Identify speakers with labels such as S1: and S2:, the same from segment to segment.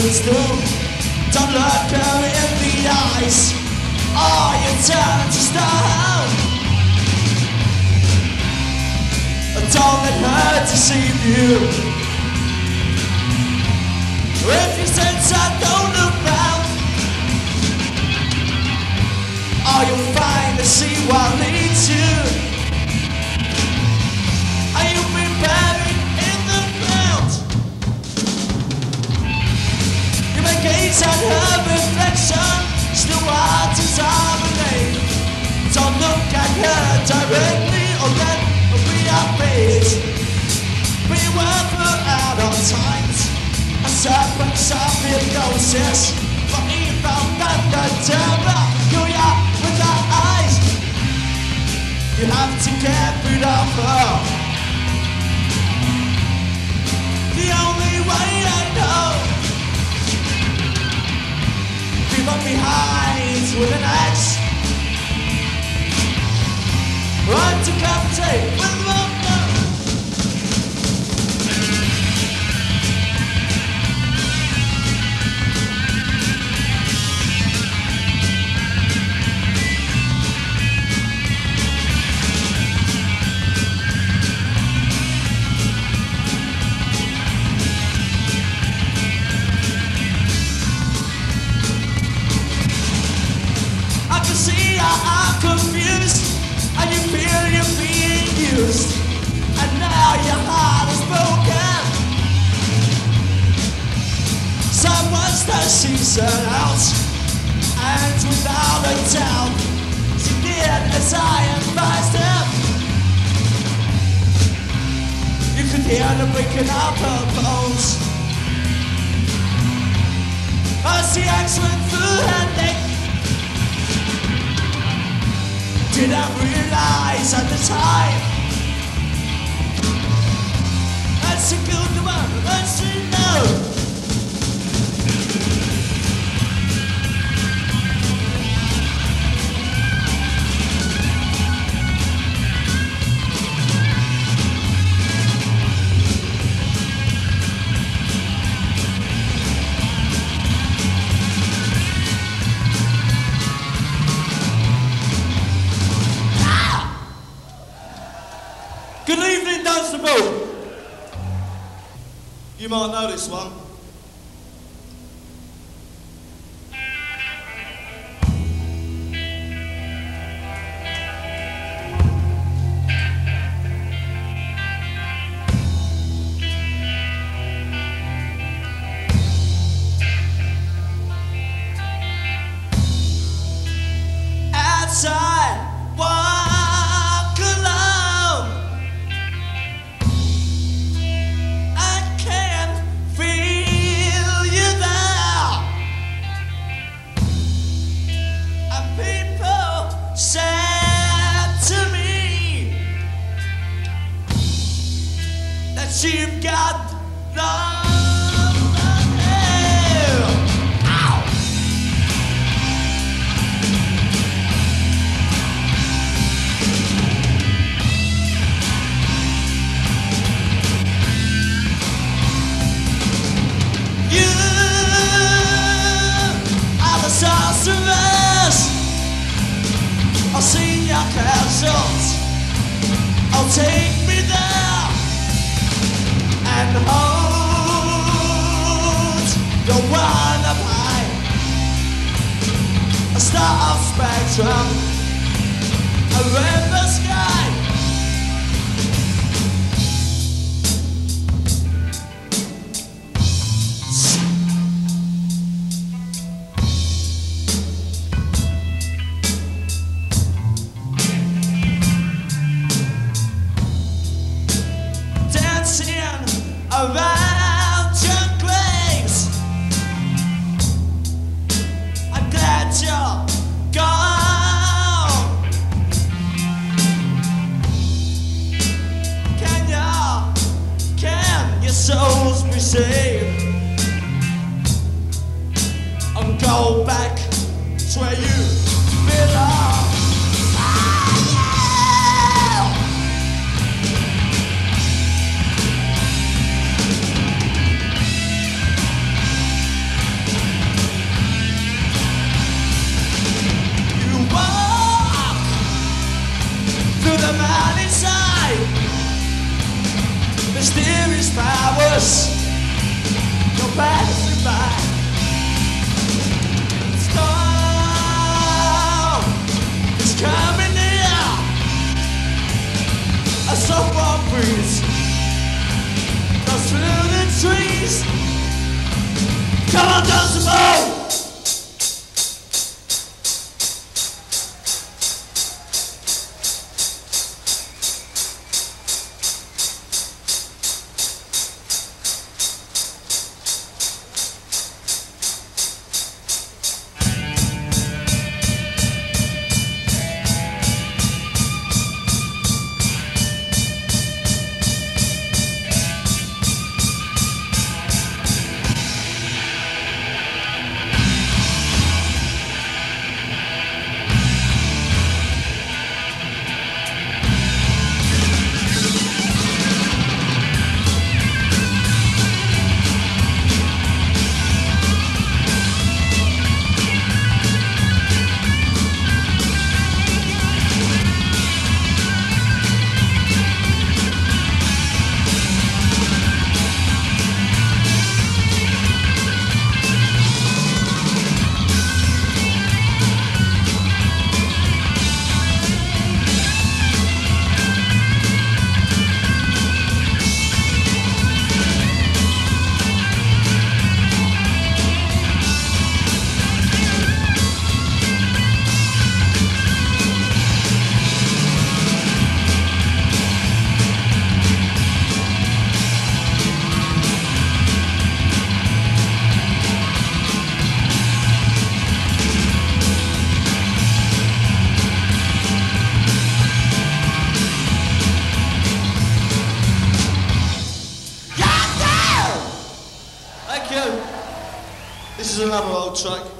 S1: door. Don't look her in the eyes, or you turn to stone. Don't let her deceive you. If you sense I don't look round, all you'll is see what leads at her reflection, still on the lane. Don't look at her directly or let her be our face. Beware for out of times, a serpent's of hypnosis. For evil and the devil, you are without eyes. You have to get rid of her. The with an axe. Run to capitate confused And you feel you're being used. And now your heart is broken. Someone's the season out And without a doubt She did as I advised him You could hear the breaking of her bones. As the axe went through her did I realize at the time. That's a good one, that's a Good evening, Dunstable. You might know this one. you've got love. I'll see your castles. I'll take the one up high. A star of spectrum, a rainbow sky. A soft breeze goes through the trees. Come on, Dunstable! Thank track.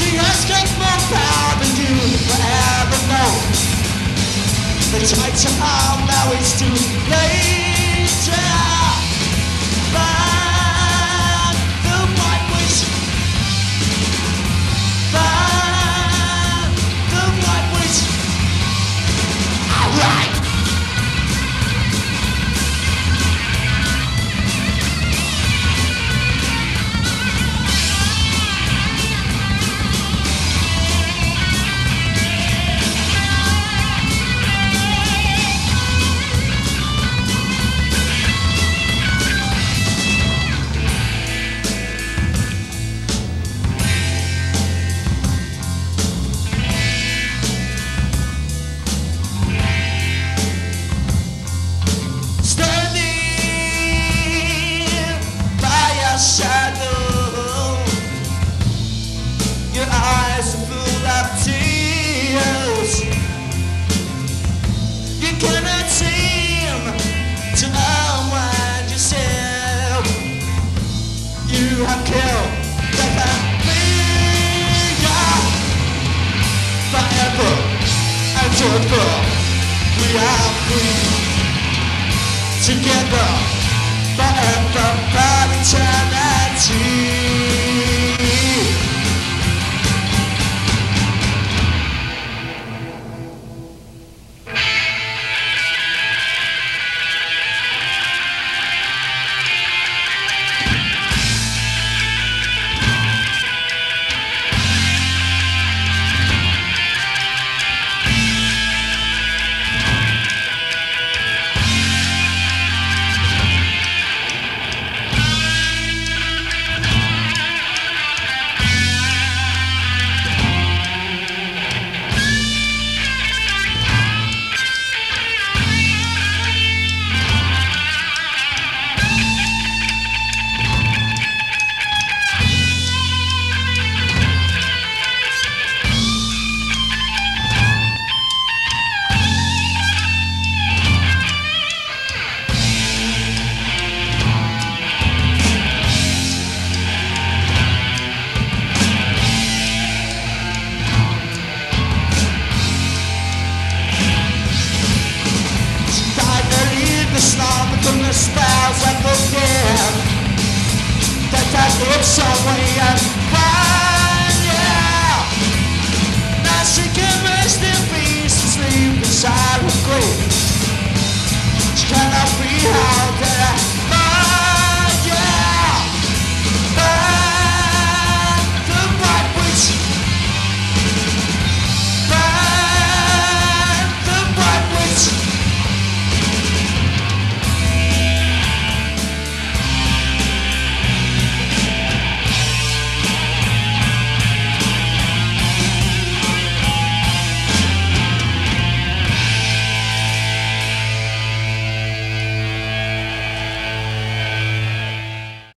S1: She has got more power than you will ever know. They tried to harm, now it's too late. Together forever up some way and find, yeah. Now she can rest in peace and sleep inside her grave. She cannot be held